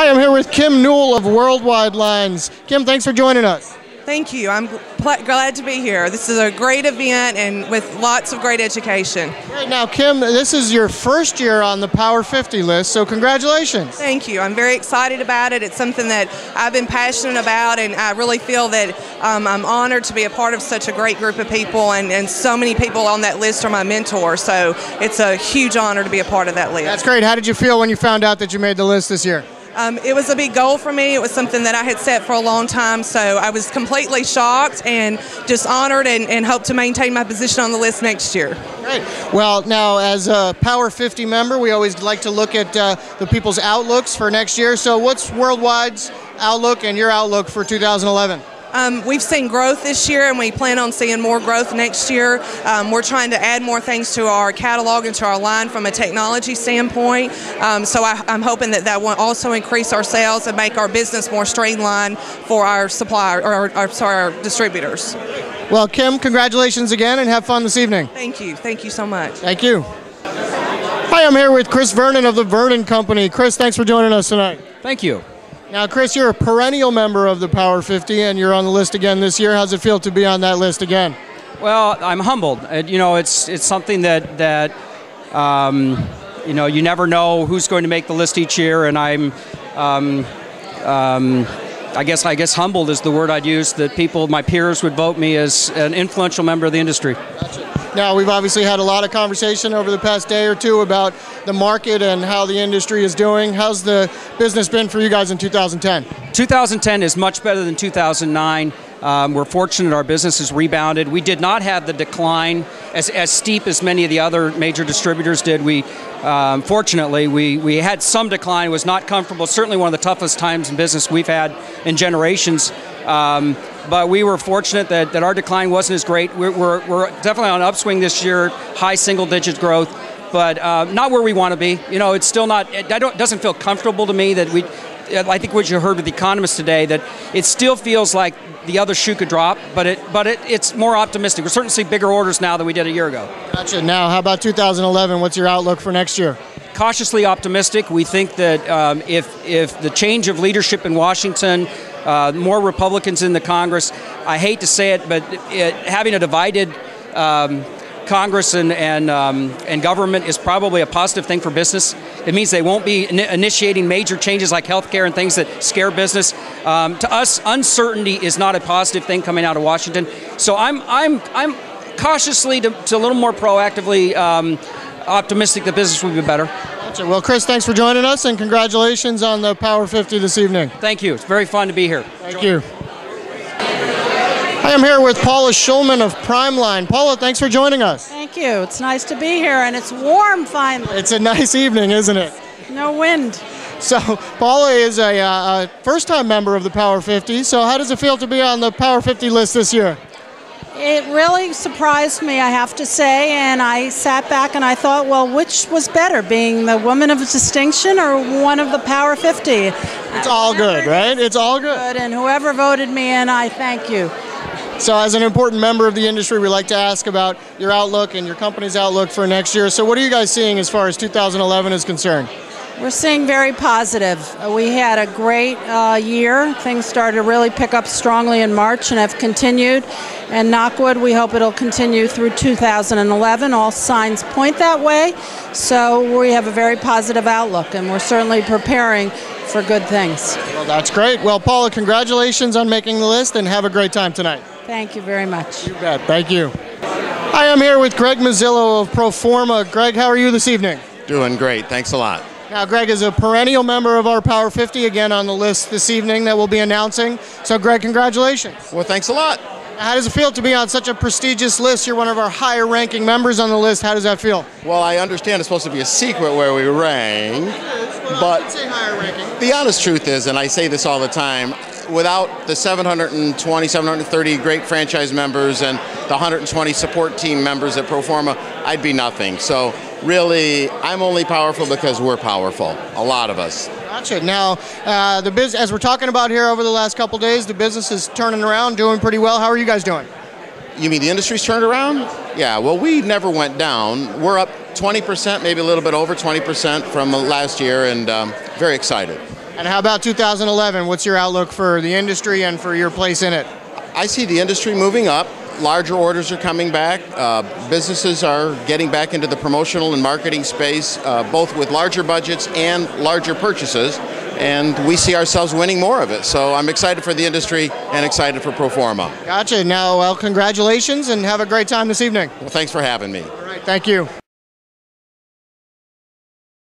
Hi, I'm here with Kim Newell of Worldwide Lines. Kim, thanks for joining us. Thank you. I'm pl- glad to be here. This is a great event and with lots of great education. Right now, Kim, this is your first year on the Power 50 list, so congratulations. Thank you. I'm very excited about it. It's something that I've been passionate about, and I really feel that um, I'm honored to be a part of such a great group of people, and, and so many people on that list are my mentors. So it's a huge honor to be a part of that list. That's great. How did you feel when you found out that you made the list this year? Um, it was a big goal for me. It was something that I had set for a long time, so I was completely shocked and just honored and, and hope to maintain my position on the list next year. Great. Well, now as a Power 50 member, we always like to look at uh, the people's outlooks for next year. So, what's Worldwide's outlook and your outlook for 2011? Um, we've seen growth this year, and we plan on seeing more growth next year. Um, we're trying to add more things to our catalog and to our line from a technology standpoint. Um, so I, am hoping that that will also increase our sales and make our business more streamlined for our supplier or, or sorry, our distributors. Well, Kim, congratulations again, and have fun this evening. Thank you. Thank you so much. Thank you. Hi, I'm here with Chris Vernon of the Vernon Company. Chris, thanks for joining us tonight. Thank you. Now, Chris, you're a perennial member of the Power 50, and you're on the list again this year. How's it feel to be on that list again? Well, I'm humbled. you know, it's it's something that that um, you know you never know who's going to make the list each year, and I'm. Um, um, I guess I guess humbled is the word I'd use. That people, my peers, would vote me as an influential member of the industry. Gotcha. Now, we've obviously had a lot of conversation over the past day or two about the market and how the industry is doing. How's the business been for you guys in 2010? 2010 is much better than 2009. Um, we're fortunate our business has rebounded. We did not have the decline as, as steep as many of the other major distributors did. We, um, fortunately, we, we had some decline. It was not comfortable. Certainly one of the toughest times in business we've had in generations. Um, but we were fortunate that, that our decline wasn't as great. We're, we're, we're definitely on upswing this year, high single digit growth, but uh, not where we want to be. You know, it's still not, it doesn't feel comfortable to me that we, I think what you heard with the economists today, that it still feels like the other shoe could drop, but it but it, it's more optimistic. We're starting to see bigger orders now than we did a year ago. Gotcha. Now, how about 2011? What's your outlook for next year? Cautiously optimistic. We think that um, if if the change of leadership in Washington, uh, more Republicans in the Congress. I hate to say it, but it, having a divided um, Congress and and, um, and government is probably a positive thing for business. It means they won't be in- initiating major changes like healthcare and things that scare business. Um, to us, uncertainty is not a positive thing coming out of Washington. So I'm I'm I'm cautiously to, to a little more proactively um, optimistic that business will be better. Gotcha. Well, Chris, thanks for joining us, and congratulations on the Power 50 this evening. Thank you. It's very fun to be here. Thank you. I am here with Paula Schulman of Primeline. Paula, thanks for joining us. Thank you. It's nice to be here, and it's warm finally. It's a nice evening, isn't it? No wind. So, Paula is a, uh, a first time member of the Power 50. So, how does it feel to be on the Power 50 list this year? It really surprised me, I have to say, and I sat back and I thought, well, which was better, being the woman of distinction or one of the Power 50? It's all good, right? It's all good. good. And whoever voted me in, I thank you. So, as an important member of the industry, we like to ask about your outlook and your company's outlook for next year. So, what are you guys seeing as far as 2011 is concerned? We're seeing very positive. We had a great uh, year. Things started to really pick up strongly in March and have continued. And Knockwood, we hope it'll continue through 2011. All signs point that way. So we have a very positive outlook, and we're certainly preparing for good things. Well, that's great. Well, Paula, congratulations on making the list, and have a great time tonight. Thank you very much. You bet. Thank you. Hi, I'm here with Greg Muzzillo of Proforma. Greg, how are you this evening? Doing great. Thanks a lot. Now, Greg is a perennial member of our Power 50 again on the list this evening that we'll be announcing. So, Greg, congratulations. Well, thanks a lot. How does it feel to be on such a prestigious list? You're one of our higher ranking members on the list. How does that feel? Well, I understand it's supposed to be a secret where we rank, well, but ranking. the honest truth is, and I say this all the time, without the 720, 730 great franchise members and the 120 support team members at Proforma, I'd be nothing. So really, I'm only powerful because we're powerful. A lot of us. Gotcha. Now, uh, the biz- as we're talking about here over the last couple days, the business is turning around, doing pretty well. How are you guys doing? You mean the industry's turned around? Yeah. Well, we never went down. We're up 20%, maybe a little bit over 20% from last year, and um, very excited. And how about 2011? What's your outlook for the industry and for your place in it? I see the industry moving up. Larger orders are coming back. Uh, businesses are getting back into the promotional and marketing space, uh, both with larger budgets and larger purchases. And we see ourselves winning more of it. So I'm excited for the industry and excited for Proforma. Gotcha. Now, well, congratulations and have a great time this evening. Well, thanks for having me. All right, thank you.